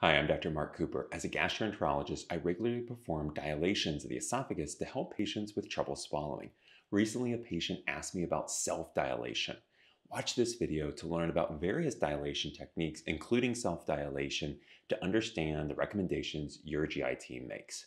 Hi, I'm Dr. Mark Cooper. As a gastroenterologist, I regularly perform dilations of the esophagus to help patients with trouble swallowing. Recently, a patient asked me about self-dilation. Watch this video to learn about various dilation techniques, including self-dilation, to understand the recommendations your GI team makes.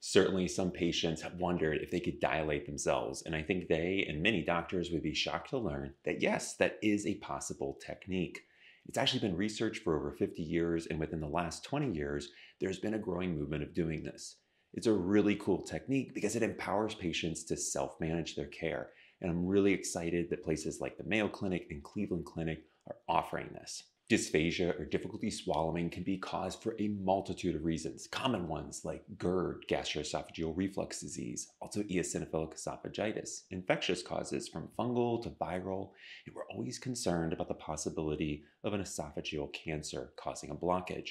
Certainly, some patients have wondered if they could dilate themselves, and I think they and many doctors would be shocked to learn that yes, that is a possible technique. It's actually been researched for over 50 years, and within the last 20 years, there's been a growing movement of doing this. It's a really cool technique because it empowers patients to self manage their care. And I'm really excited that places like the Mayo Clinic and Cleveland Clinic are offering this. Dysphagia or difficulty swallowing can be caused for a multitude of reasons. Common ones like GERD, gastroesophageal reflux disease, also eosinophilic esophagitis, infectious causes from fungal to viral, and we're always concerned about the possibility of an esophageal cancer causing a blockage.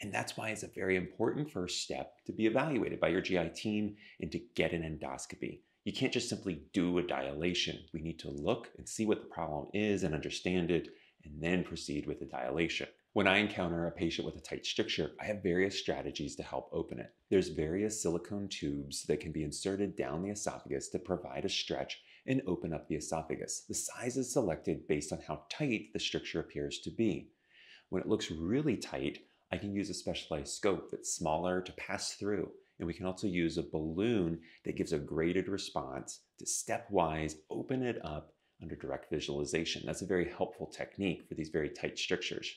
And that's why it's a very important first step to be evaluated by your GI team and to get an endoscopy. You can't just simply do a dilation. We need to look and see what the problem is and understand it and then proceed with the dilation. When I encounter a patient with a tight stricture, I have various strategies to help open it. There's various silicone tubes that can be inserted down the esophagus to provide a stretch and open up the esophagus. The size is selected based on how tight the stricture appears to be. When it looks really tight, I can use a specialized scope that's smaller to pass through. And we can also use a balloon that gives a graded response to stepwise open it up under direct visualization. That's a very helpful technique for these very tight strictures.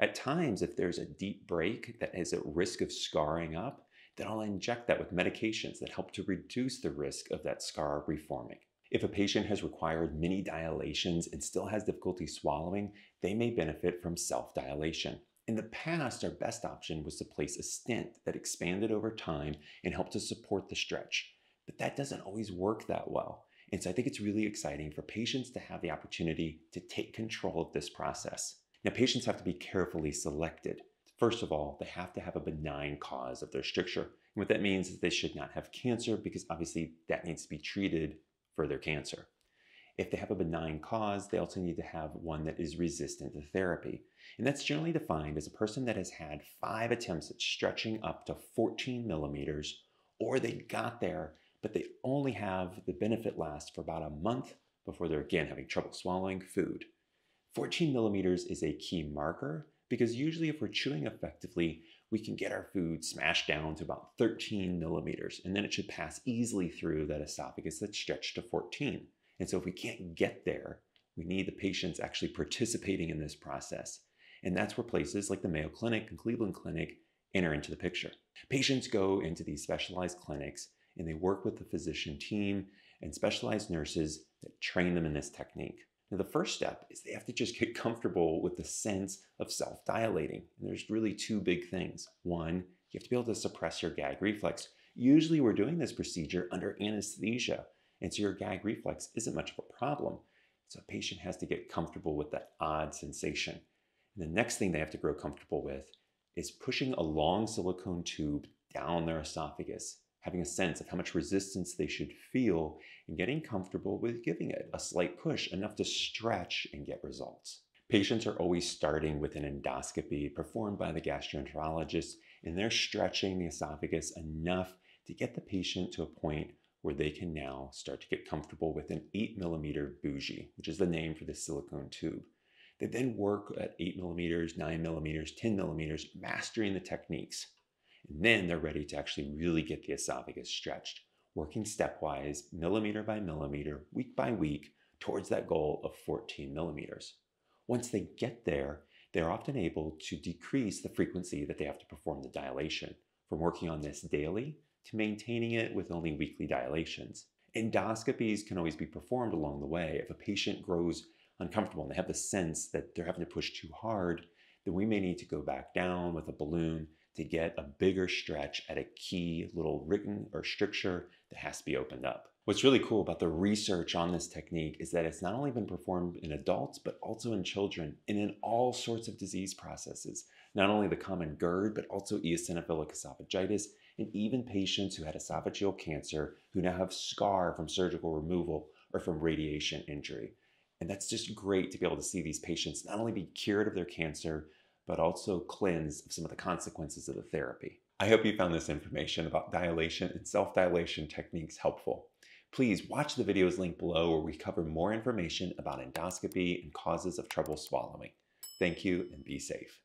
At times, if there's a deep break that is at risk of scarring up, then I'll inject that with medications that help to reduce the risk of that scar reforming. If a patient has required many dilations and still has difficulty swallowing, they may benefit from self-dilation. In the past, our best option was to place a stent that expanded over time and helped to support the stretch. But that doesn't always work that well. And so I think it's really exciting for patients to have the opportunity to take control of this process. Now, patients have to be carefully selected. First of all, they have to have a benign cause of their stricture. And what that means is they should not have cancer because obviously that needs to be treated for their cancer. If they have a benign cause, they also need to have one that is resistant to therapy. And that's generally defined as a person that has had five attempts at stretching up to 14 millimeters, or they got there but they only have the benefit last for about a month before they're again having trouble swallowing food. 14 millimeters is a key marker because usually if we're chewing effectively, we can get our food smashed down to about 13 millimeters, and then it should pass easily through that esophagus that's stretched to 14. And so if we can't get there, we need the patients actually participating in this process. And that's where places like the Mayo Clinic and Cleveland Clinic enter into the picture. Patients go into these specialized clinics and they work with the physician team and specialized nurses that train them in this technique. Now, the first step is they have to just get comfortable with the sense of self dilating. And there's really two big things. One, you have to be able to suppress your gag reflex. Usually, we're doing this procedure under anesthesia, and so your gag reflex isn't much of a problem. So, a patient has to get comfortable with that odd sensation. And the next thing they have to grow comfortable with is pushing a long silicone tube down their esophagus having a sense of how much resistance they should feel and getting comfortable with giving it a slight push enough to stretch and get results. Patients are always starting with an endoscopy performed by the gastroenterologist, and they're stretching the esophagus enough to get the patient to a point where they can now start to get comfortable with an 8 millimeter bougie, which is the name for the silicone tube. They then work at 8 millimeters, 9 millimeters, 10 millimeters, mastering the techniques. And then they're ready to actually really get the esophagus stretched, working stepwise, millimeter by millimeter, week by week, towards that goal of 14 millimeters. Once they get there, they're often able to decrease the frequency that they have to perform the dilation from working on this daily to maintaining it with only weekly dilations. Endoscopies can always be performed along the way. If a patient grows uncomfortable and they have the sense that they're having to push too hard, then we may need to go back down with a balloon to get a bigger stretch at a key little ring or stricture that has to be opened up. What's really cool about the research on this technique is that it's not only been performed in adults, but also in children and in all sorts of disease processes. Not only the common GERD, but also eosinophilic esophagitis, and even patients who had esophageal cancer who now have scar from surgical removal or from radiation injury. And that's just great to be able to see these patients not only be cured of their cancer, but also cleansed of some of the consequences of the therapy. I hope you found this information about dilation and self-dilation techniques helpful. Please watch the videos linked below where we cover more information about endoscopy and causes of trouble swallowing. Thank you and be safe.